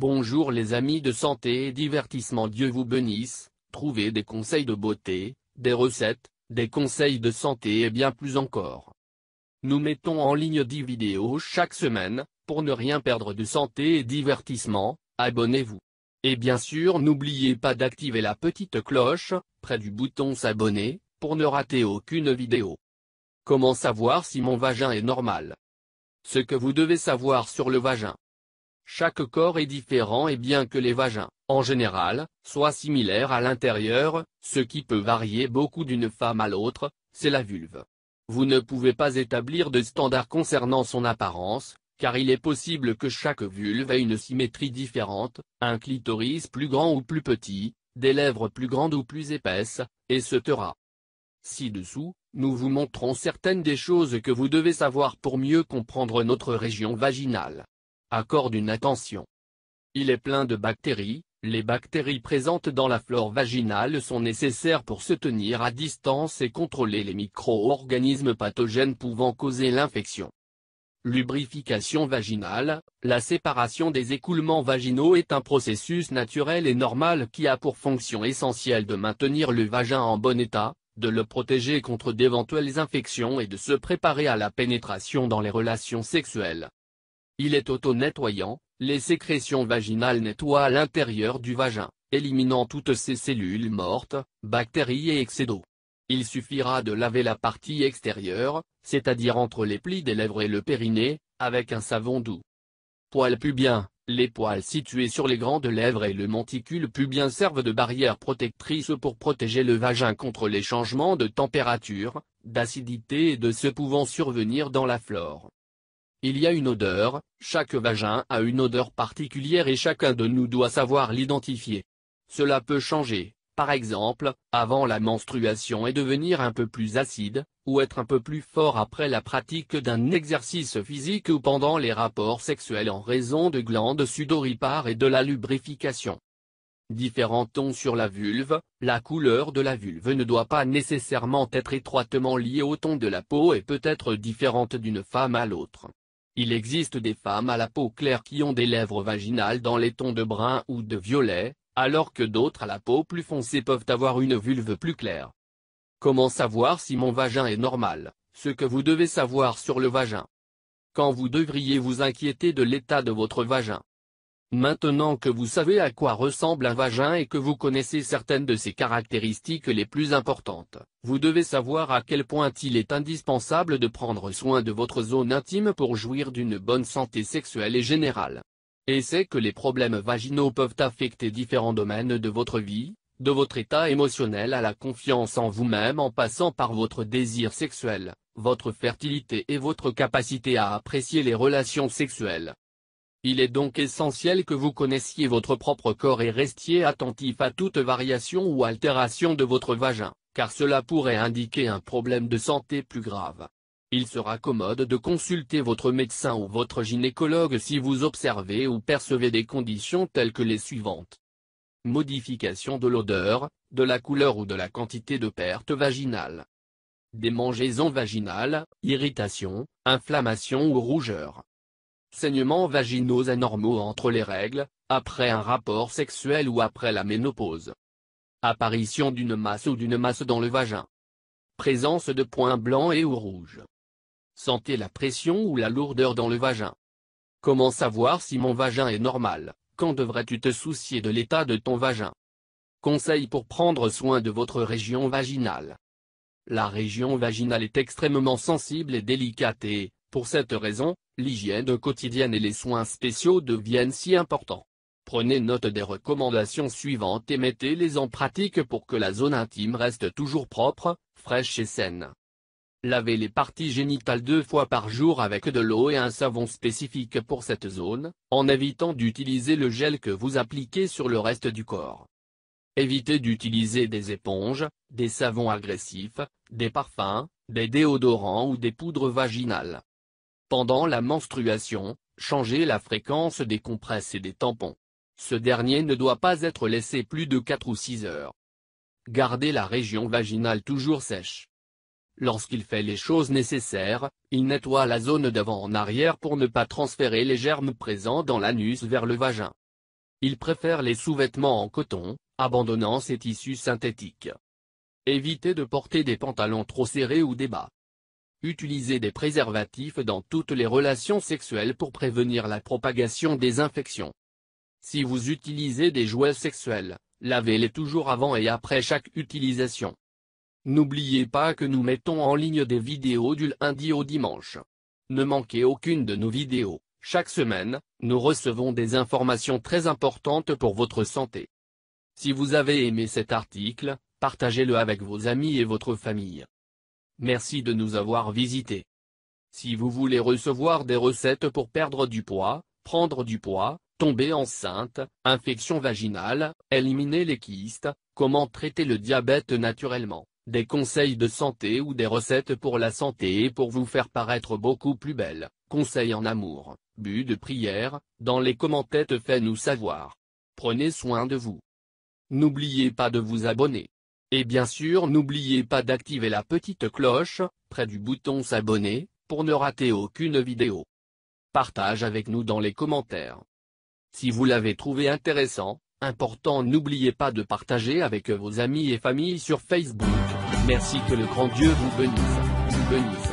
Bonjour les amis de santé et divertissement Dieu vous bénisse, trouvez des conseils de beauté, des recettes, des conseils de santé et bien plus encore. Nous mettons en ligne 10 vidéos chaque semaine, pour ne rien perdre de santé et divertissement, abonnez-vous. Et bien sûr n'oubliez pas d'activer la petite cloche, près du bouton s'abonner, pour ne rater aucune vidéo. Comment savoir si mon vagin est normal? Ce que vous devez savoir sur le vagin. Chaque corps est différent et bien que les vagins, en général, soient similaires à l'intérieur, ce qui peut varier beaucoup d'une femme à l'autre, c'est la vulve. Vous ne pouvez pas établir de standard concernant son apparence, car il est possible que chaque vulve ait une symétrie différente, un clitoris plus grand ou plus petit, des lèvres plus grandes ou plus épaisses, etc. Ci-dessous, nous vous montrons certaines des choses que vous devez savoir pour mieux comprendre notre région vaginale accorde une attention. Il est plein de bactéries, les bactéries présentes dans la flore vaginale sont nécessaires pour se tenir à distance et contrôler les micro-organismes pathogènes pouvant causer l'infection. Lubrification vaginale, la séparation des écoulements vaginaux est un processus naturel et normal qui a pour fonction essentielle de maintenir le vagin en bon état, de le protéger contre d'éventuelles infections et de se préparer à la pénétration dans les relations sexuelles. Il est auto-nettoyant, les sécrétions vaginales nettoient l'intérieur du vagin, éliminant toutes ces cellules mortes, bactéries et excès d'eau. Il suffira de laver la partie extérieure, c'est-à-dire entre les plis des lèvres et le périnée, avec un savon doux. Poils pubiens, les poils situés sur les grandes lèvres et le monticule pubien servent de barrière protectrice pour protéger le vagin contre les changements de température, d'acidité et de ce pouvant survenir dans la flore. Il y a une odeur, chaque vagin a une odeur particulière et chacun de nous doit savoir l'identifier. Cela peut changer, par exemple, avant la menstruation et devenir un peu plus acide, ou être un peu plus fort après la pratique d'un exercice physique ou pendant les rapports sexuels en raison de glandes sudoripares et de la lubrification. Différents tons sur la vulve, la couleur de la vulve ne doit pas nécessairement être étroitement liée au ton de la peau et peut être différente d'une femme à l'autre. Il existe des femmes à la peau claire qui ont des lèvres vaginales dans les tons de brun ou de violet, alors que d'autres à la peau plus foncée peuvent avoir une vulve plus claire. Comment savoir si mon vagin est normal? Ce que vous devez savoir sur le vagin. Quand vous devriez vous inquiéter de l'état de votre vagin Maintenant que vous savez à quoi ressemble un vagin et que vous connaissez certaines de ses caractéristiques les plus importantes, vous devez savoir à quel point il est indispensable de prendre soin de votre zone intime pour jouir d'une bonne santé sexuelle et générale. Et c'est que les problèmes vaginaux peuvent affecter différents domaines de votre vie, de votre état émotionnel à la confiance en vous-même en passant par votre désir sexuel, votre fertilité et votre capacité à apprécier les relations sexuelles. Il est donc essentiel que vous connaissiez votre propre corps et restiez attentif à toute variation ou altération de votre vagin, car cela pourrait indiquer un problème de santé plus grave. Il sera commode de consulter votre médecin ou votre gynécologue si vous observez ou percevez des conditions telles que les suivantes. Modification de l'odeur, de la couleur ou de la quantité de perte vaginale. Démangeaisons vaginales, irritation, inflammation ou rougeur saignements vaginaux anormaux entre les règles, après un rapport sexuel ou après la ménopause. Apparition d'une masse ou d'une masse dans le vagin. Présence de points blancs et ou rouges. Sentez la pression ou la lourdeur dans le vagin. Comment savoir si mon vagin est normal? Quand devrais-tu te soucier de l'état de ton vagin? Conseils pour prendre soin de votre région vaginale. La région vaginale est extrêmement sensible et délicate et, pour cette raison, l'hygiène quotidienne et les soins spéciaux deviennent si importants. Prenez note des recommandations suivantes et mettez-les en pratique pour que la zone intime reste toujours propre, fraîche et saine. Lavez les parties génitales deux fois par jour avec de l'eau et un savon spécifique pour cette zone, en évitant d'utiliser le gel que vous appliquez sur le reste du corps. Évitez d'utiliser des éponges, des savons agressifs, des parfums, des déodorants ou des poudres vaginales. Pendant la menstruation, changez la fréquence des compresses et des tampons. Ce dernier ne doit pas être laissé plus de 4 ou 6 heures. Gardez la région vaginale toujours sèche. Lorsqu'il fait les choses nécessaires, il nettoie la zone d'avant en arrière pour ne pas transférer les germes présents dans l'anus vers le vagin. Ils préfèrent les sous-vêtements en coton, abandonnant ces tissus synthétiques. Évitez de porter des pantalons trop serrés ou des bas. Utilisez des préservatifs dans toutes les relations sexuelles pour prévenir la propagation des infections. Si vous utilisez des jouets sexuels, lavez-les toujours avant et après chaque utilisation. N'oubliez pas que nous mettons en ligne des vidéos du lundi au dimanche. Ne manquez aucune de nos vidéos. Chaque semaine, nous recevons des informations très importantes pour votre santé. Si vous avez aimé cet article, partagez-le avec vos amis et votre famille. Merci de nous avoir visités. Si vous voulez recevoir des recettes pour perdre du poids, prendre du poids, tomber enceinte, infection vaginale, éliminer les kystes, comment traiter le diabète naturellement, des conseils de santé ou des recettes pour la santé et pour vous faire paraître beaucoup plus belle, conseils en amour, but de prière, dans les commentaires faites-nous savoir. Prenez soin de vous. N'oubliez pas de vous abonner. Et bien sûr n'oubliez pas d'activer la petite cloche, près du bouton s'abonner, pour ne rater aucune vidéo. Partage avec nous dans les commentaires. Si vous l'avez trouvé intéressant, important n'oubliez pas de partager avec vos amis et familles sur Facebook. Merci que le grand Dieu vous bénisse.